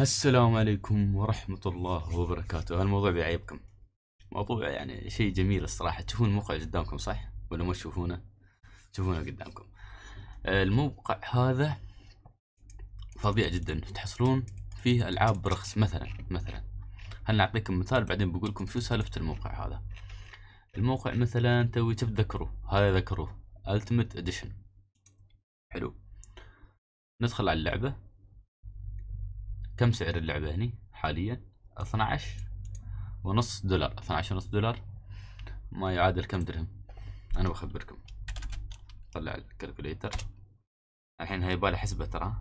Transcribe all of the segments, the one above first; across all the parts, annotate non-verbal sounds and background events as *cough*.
السلام عليكم ورحمة الله وبركاته. الموضوع بيعجبكم. موضوع يعني شيء جميل الصراحة. تشوفون الموقع قدامكم صح؟ ولا ما تشوفونه؟ تشوفونه قدامكم. الموقع هذا فظيع جدا. تحصلون فيه ألعاب برخص مثلا مثلا. هل نعطيكم مثال؟ بعدين بقول لكم شو سالفة الموقع هذا. الموقع مثلا توي ت The Crew. هذا The Crew ultimate edition حلو. ندخل على اللعبة. كم سعر اللعبة هني حاليا؟ 12 ونص دولار. 12 ونص دولار. ما يعادل كم درهم. أنا بخبركم. طلع الكالكوليتر. الحين هاي بالي حسبة ترى.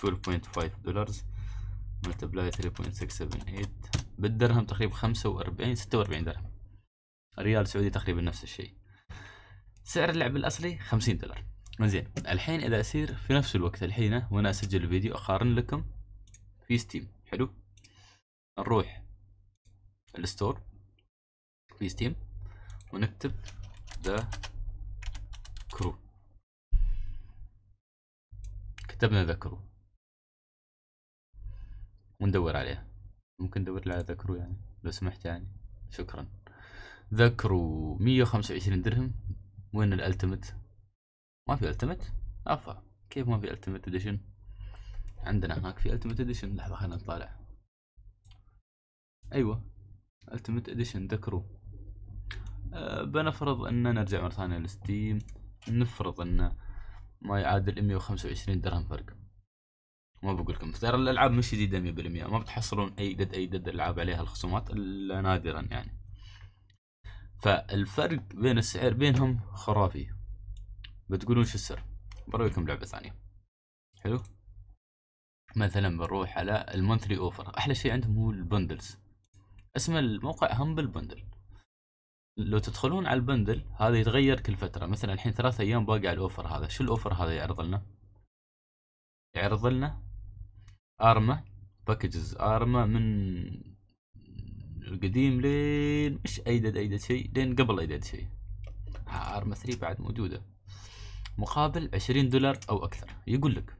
12.5 دولار ملتبلاي 3.678 بالدرهم تقريبا 45 46 درهم. ريال سعودي تقريبا نفس الشيء. سعر اللعبة الأصلي 50 دولار. زين الحين إذا أصير في نفس الوقت الحين وأنا أسجل الفيديو أقارن لكم. في ستيم حلو؟ نروح ال store في ستيم ونكتب The Crew كتبنا The Crew وندور عليها. ممكن ندور على The Crew يعني لو سمحت يعني. شكرا. مية وخمسة وعشرين درهم. وين ال ultimate ما في ultimate أفا. كيف ما في ultimate edition عندنا هناك في ultimate edition لحظة خلينا نطالع. أيوه ultimate edition The Crew. أه بنفرض أن نرجع مرة ثانية لستيم. نفرض انه ما يعادل 125 درهم فرق. ما بقول لكم. ترى الألعاب مش جديدة 100% ما بتحصلون أي دد أي دد العاب عليها الخصومات إلا نادرا يعني. فالفرق بين السعر بينهم خرافي. بتقولون شو السر؟ برويكم لعبة ثانية. حلو؟ مثلا بنروح على ال monthly offer أحلى شيء عندهم هو ال bundles اسم الموقع Humble Bundle لو تدخلون على ال bundle هذا يتغير كل فترة. مثلا الحين ثلاثة أيام باقي على ال offer هذا. شو ال offer هذا يعرض لنا؟ يعرض لنا Arma packages Arma من القديم لين مش أيدد أيدد شيء لين قبل أيدد شيء. Arma 3 بعد موجودة. مقابل 20 دولار أو أكثر. يقول لك.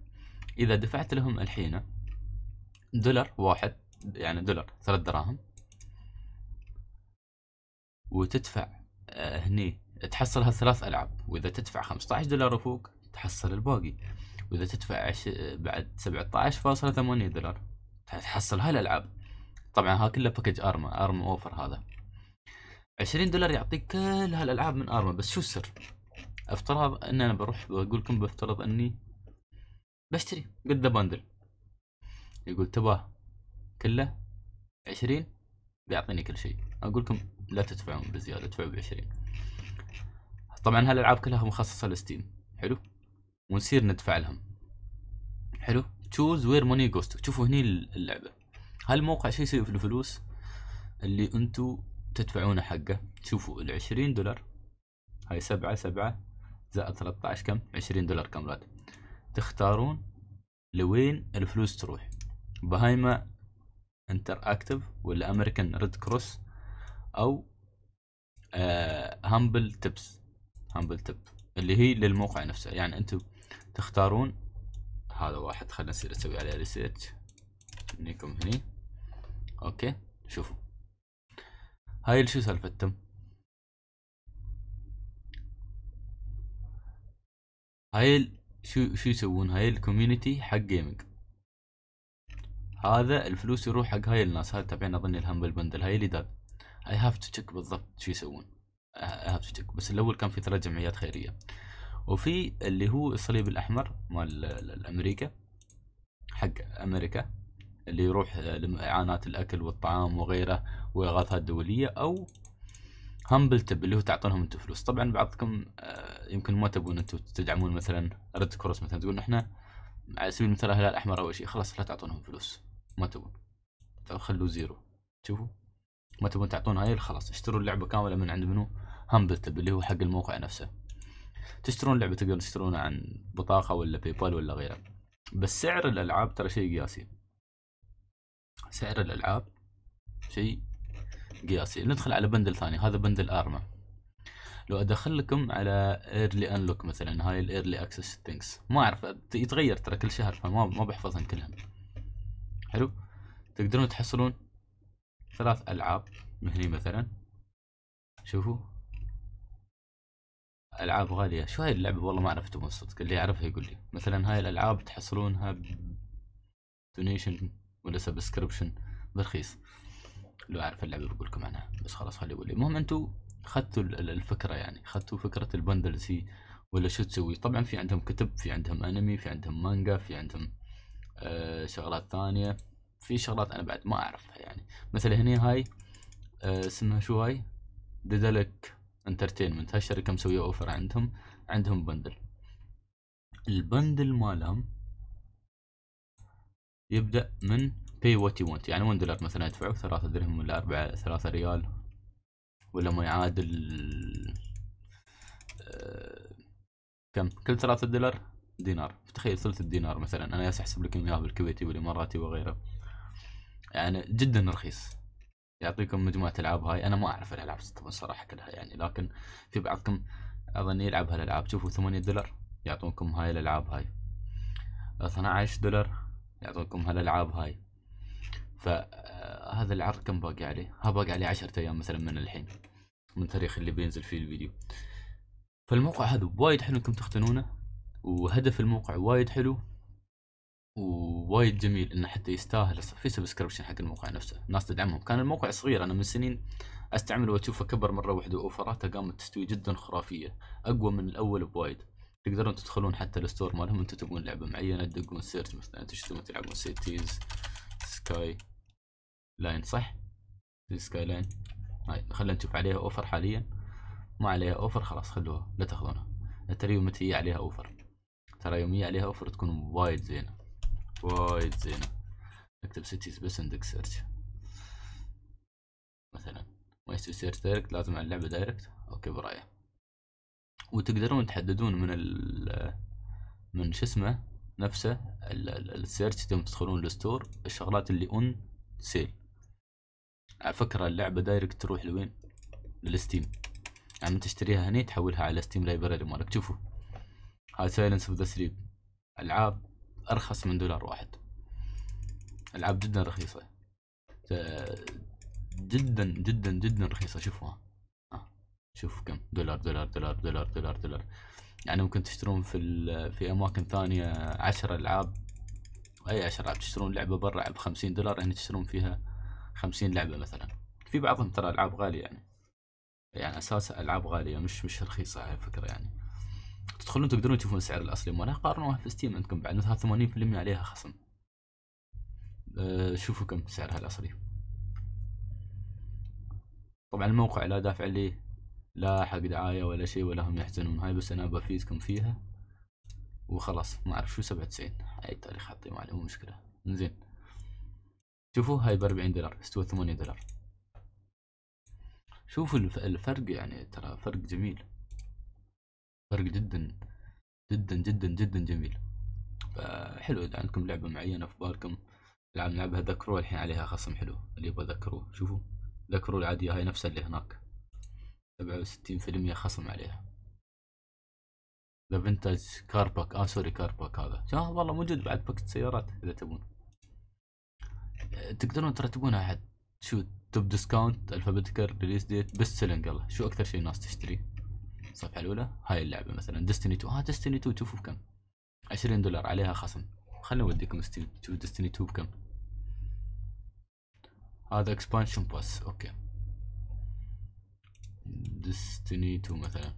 إذا دفعت لهم الحين دولار واحد يعني دولار ثلاث دراهم وتدفع آه، هني تحصل هالثلاث ألعاب. وإذا تدفع 15 دولار وفوق تحصل الباقي. وإذا تدفع عش... بعد 17.8 دولار تحصل هالألعاب. طبعا ها كله package Arma Arma offer هذا. 20 دولار يعطيك كل هالألعاب من Arma بس شو السر؟ افترض إن أنا بروح بقول لكم بفترض إني بشتري. قد bundle يقول تباه كله 20 بيعطيني كل شيء. أقول لكم لا تدفعون بزيادة ادفعوا ب 20 طبعا هالالعاب كلها مخصصة لستيم؟ حلو. ونصير ندفع لهم. حلو. تشوز وير موني جوست شوفوا هني اللعبة. هالموقع شو يسوي في الفلوس اللي أنتو تدفعونه حقه. شوفوا ال 20 دولار. هاي سبعة سبعة. زائد 13 كم؟ 20 دولار كاملات تختارون لوين الفلوس تروح؟ بهايما انتر اكتف ولا أمريكان ريد كروس أو Humble tips Humble tip اللي هي للموقع نفسه. يعني أنتم تختارون هذا واحد خلينا نصير نسوي عليه research نيكم هني. okay شوفوا. هاي شو سالفتهم هاي شو شو يسوون؟ هاي ال community حق gaming هذا الفلوس يروح حق هاي الناس هاي تابعين اظن ال Humble Bundle هاي اللي داب. I have to check بالضبط شو يسوون. I have to check بس الأول كان في ثلاث جمعيات خيرية. وفي اللي هو الصليب الأحمر مال الامريكا حق أمريكا اللي يروح لاعانات الأكل والطعام وغيره وإغاثات دولية أو Humble tip اللي هو تعطونهم أنتم فلوس. طبعا بعضكم آه، يمكن ما تبون أنتم تدعمون مثلا Red Cross مثلا تقول إحنا على سبيل المثال الهلال الاحمر أول شيء خلاص لا تعطونهم فلوس. ما تبون. خلوا zero. شوفوا. ما تبون تعطون هاي خلاص اشتروا اللعبة كاملة من عند منو؟ Humble tip اللي هو حق الموقع نفسه. تشترون لعبة تقدرون تشترونها عن بطاقة ولا PayPal ولا غيره بس سعر الألعاب ترى شيء قياسي. سعر الألعاب شيء قياسي ندخل على bundle ثاني. هذا bundle Arma لو أدخل لكم على early unlock مثلا هاي ال early access things ما أعرف يتغير ترى كل شهر فما ما بحفظهم كلهم. حلو؟ تقدرون تحصلون ثلاث ألعاب هني مثلا. شوفوا. ألعاب غالية. شو هاي اللعبة؟ والله ما عرفت الصدق. اللي يعرفها يقول لي. مثلا هاي الألعاب تحصلونها donation ولا subscription برخيص لو أعرف اللعبة بقول لكم عنها. بس خلاص خلي يقول المهم أنتم أخذتوا الفكرة يعني. أخذتوا فكرة ال bundles هي ولا شو تسوي؟ طبعا في عندهم كتب في عندهم انمي في عندهم مانجا في عندهم آه شغلات ثانية. في شغلات أنا بعد ما أعرفها يعني. مثلا هني هاي آه اسمها شو هاي؟ Daedalic Entertainment هاي الشركة مسوية offer عندهم. عندهم bundle ال bundle مالهم يبدأ من pay what you want يعني 1 دولار مثلا يدفعوك ثلاثة درهم ولا أربعة ثلاثة ريال. ولا ما يعادل آه، كم؟ كل ثلاثة دولار دينار. تخيل ثلث الدينار مثلا. أنا أحسب لكم اياه بالكويتي والإماراتي وغيره. يعني جدا رخيص. يعطيكم مجموعة ألعاب هاي. أنا ما أعرف الألعاب صراحة كلها يعني. لكن في بعضكم اظن يلعب هالألعاب. شوفوا ثمانية دولار يعطونكم هاي الألعاب هاي. 12 دولار يعطونكم هالألعاب هاي. فهذا العرض كم باقي عليه؟ ها باقي عليه عشرة أيام مثلا من الحين من تاريخ اللي بينزل فيه الفيديو. فالموقع هذا وايد حلو انكم تغتنمونه وهدف الموقع وايد حلو ووايد جميل إنه حتى يستاهل في subscription حق الموقع نفسه. الناس تدعمهم. كان الموقع صغير أنا من سنين أستعمله وأشوفه كبر مرة واحدة و offer اته قامت تستوي جدا خرافية أقوى من الأول بوايد. تقدرون تدخلون حتى ال store مالهم أنتم تبون لعبة معينة تدقون search مثلا تشترون تلعبون Cities Skyline صح؟ Skyline. هاي خلينا نشوف عليها offer حاليا. ما عليها offer خلاص خلوها لا تاخذونها. ترى يوم متى عليها offer. ترى يومية عليها offer تكون وايد زينة. وايد زينة. اكتب Cities بس عندك search مثلا ما يستوي search direct لازم على اللعبة direct okay براية. وتقدرون تحددون من ال من شو اسمه؟ نفسه ال search يوم تدخلون ال store الشغلات اللي on sale على فكرة اللعبة direct تروح لوين؟ لل Steam. يعني تشتريها هني تحولها على Steam library مالك. شوفوا. هاي Silence of the Sleep ألعاب أرخص من دولار واحد. ألعاب جدا رخيصة. جدا جدا جدا رخيصة. شوفوها. شوف كم. دولار دولار دولار دولار دولار دولار. يعني ممكن تشترون في في أماكن ثانية عشر ألعاب. أي عشر ألعاب تشترون لعبة برا بخمسين دولار يعني تشترون فيها خمسين لعبة مثلا. في بعضهم ترى ألعاب غالية يعني. يعني أساسا ألعاب غالية مش مش رخيصة على فكرة يعني. تدخلون تقدرون تشوفون السعر الأصلي مالها. قارنوها في ستيم عندكم بعد مثلا 80% عليها خصم. أه شوفوا كم سعرها الأصلي. طبعا الموقع لا دافع لي لا حق دعاية ولا شيء ولا هم يحزنون. هاي بس أنا بفيدكم فيها. وخلاص ما أعرف شو سبعة وتسعين. هاي التاريخ حاطين عليه مو مشكلة. زين شوفوا هاي بأربعين دولار استوى ثمانية دولار. شوفوا الفرق يعني ترى فرق جميل. فرق جدا جدا جدا جدا جميل. فحلو إذا عندكم لعبة معينة في بالكم لعب نلعبها ذكروا الحين عليها خصم حلو. اللي يبغى ذكروه شوفوا. ذكروا العادية هاي نفسها اللي هناك. سبعة وستين في المية خصم عليها. ذا فينتاج كارباك آه سوري كارباك هذا. آه والله موجود بعد باكت سيارات إذا تبون. تقدرون ترتبونها حد شو توب ديسكاونت الفابيتيكال ريليس ديت بيست سيلينج يلا شو أكثر شيء الناس تشتري؟ الصفحه الأولى هاي اللعبة مثلا. Destiny 2 آه Destiny 2 شوفوا بكم. 20 دولار عليها خصم. خلنا نوديكم Steam شوف Destiny 2 بكم. هذا expansion pass okay. Destiny 2 مثلا.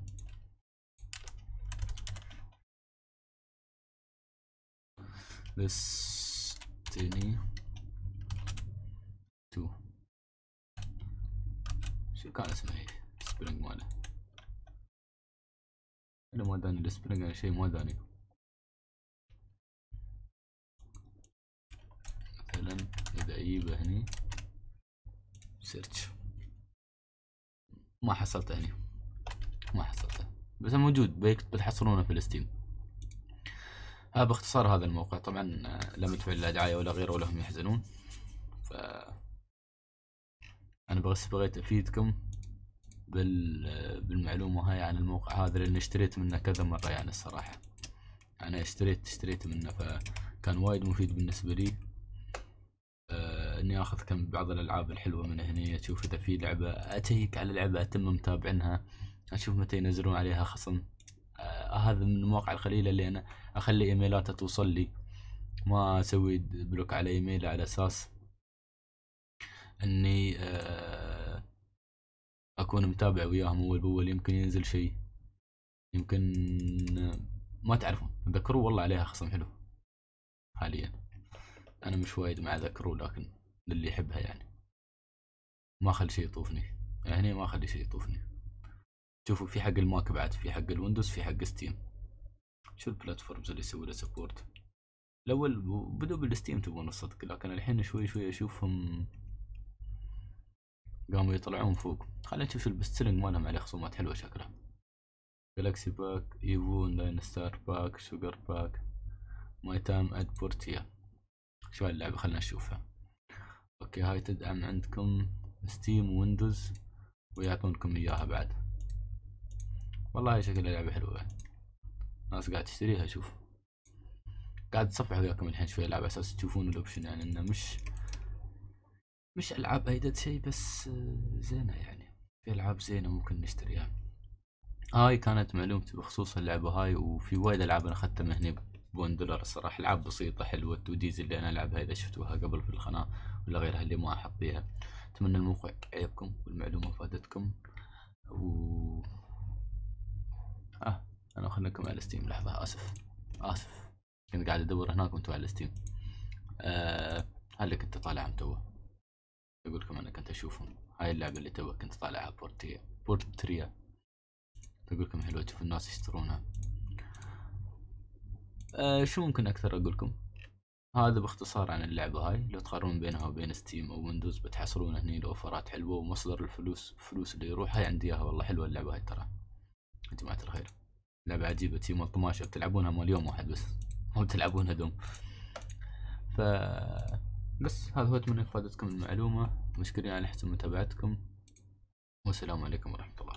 Destiny 2 شو كان اسمه إيش سبرينج ماله. أنا ما داني السبرينج أنا شيء ما داني. مثلا إذا أجيبه هني. سيرش ما حصلته هني ما حصلته بس موجود بتحصلونه في الستيم. هذا باختصار هذا الموقع. طبعا لم يدفع لا دعاية ولا غيره ولا هم يحزنون. ف أنا بس بغيت أفيدكم بال بالمعلومة هاي عن الموقع هذا لأن اشتريت منه كذا مرة يعني الصراحة. أنا اشتريت اشتريت منه فكان وايد مفيد بالنسبة لي. إني آخذ كم بعض الألعاب الحلوة من هنا أشوف إذا في لعبة اتيك على لعبة أتم متابعنها أشوف متى ينزلون عليها خصم. آه هذا من المواقع القليلة اللي أنا أخلي ايميلاتها توصل لي. ما أسوي block على إيميل على أساس إني آه أكون متابع وياهم أول بأول يمكن ينزل شيء. يمكن ما تعرفون ذكروا والله عليها خصم حلو حاليا. أنا مش وايد مع ذكروا لكن للي يحبها يعني. ما أخلي شيء يطوفني. يعني ما أخلي شيء يطوفني. شوفوا في حق ال Mac بعد في حق ال Windows في حق Steam. شو ال platforms اللي يسوي له support الأول بدوا بال Steam تبون الصدق لكن الحين شوي شوي أشوفهم قاموا يطلعون فوق. خلينا نشوف ال best selling مالهم عليه خصومات حلوة شكلها. galaxy pack Evoline star pack sugar pack My Time at Portia شو هاللعبة خلنا نشوفها. okay هاي تدعم عندكم Steam Windows ويعطونكم إياها بعد. والله هاي شكلها لعبة حلوة. ناس قاعد تشتريها شوف. قاعد اتصفح وياكم الحين شوي العب أساس تشوفون الأوبشن يعني إنه مش مش ألعاب أيدد شيء بس زينة يعني. في ألعاب زينة ممكن نشتريها. هاي كانت معلومتي بخصوص اللعبة هاي وفي وايد ألعاب أنا أخذتها من هني. بون دولار الصراحة العاب بسيطة حلوة. التوديز اللي أنا ألعبها إذا شفتوها قبل في القناة ولا غيرها اللي ما أحط فيها أتمنى الموقع عجبكم والمعلومة فادتكم. و آه أنا اخليكم على Steam لحظة آسف آسف. كنت قاعد أدور هناك وأنتوا على Steam آه هل كنت طالع عم توه؟ أقول لكم أنا كنت أشوفهم. هاي اللعبة اللي توه كنت طالعها Portia Portia. أقول لكم حلوة تشوف الناس يشترونها. آه شو ممكن أكثر أقول لكم؟ هذا باختصار عن اللعبة هاي لو تقارنون بينها وبين Steam أو Windows بتحصلون هني ال offerات حلوة ومصدر الفلوس فلوس اللي يروح هاي عندي إياها والله حلوة اللعبة هاي ترى. يا جماعة الخير. لعبة عجيبة تي مال طماشة بتلعبونها مال يوم واحد بس. *laughs* مو بتلعبونها دوم ف بس هذا هو أتمنى إفادتكم المعلومة. مشكورين على حسن متابعتكم. والسلام عليكم ورحمة الله.